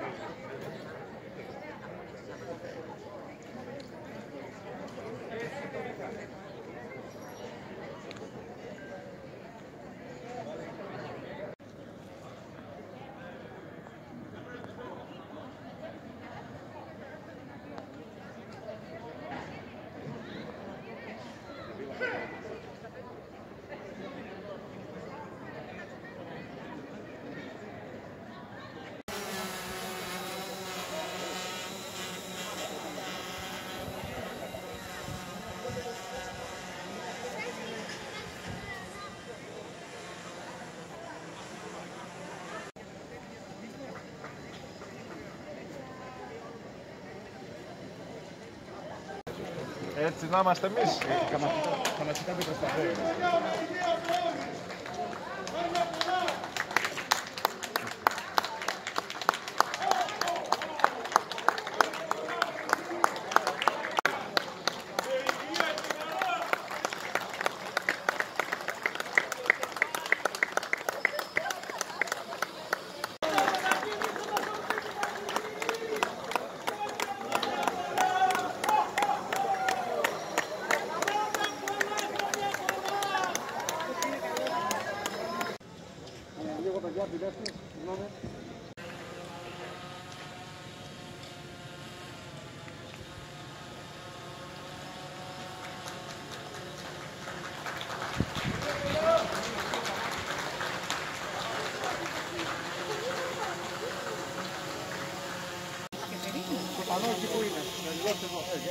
Hey! Έτσι να είμαστε εμείς. Φανατικά δεν fotografia direto no nome. Ano.